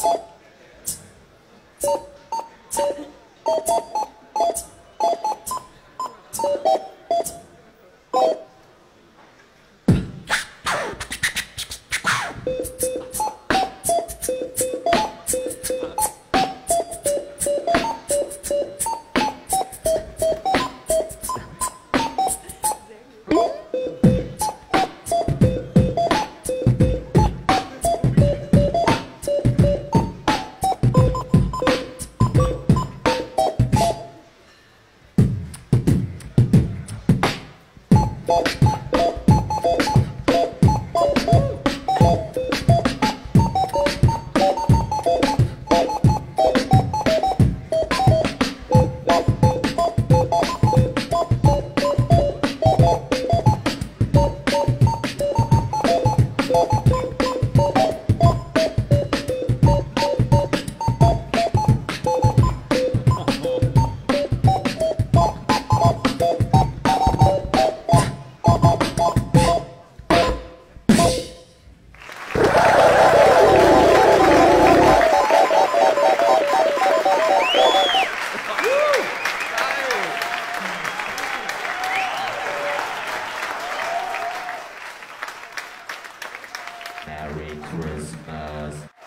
Thank you. Bye. Christmas.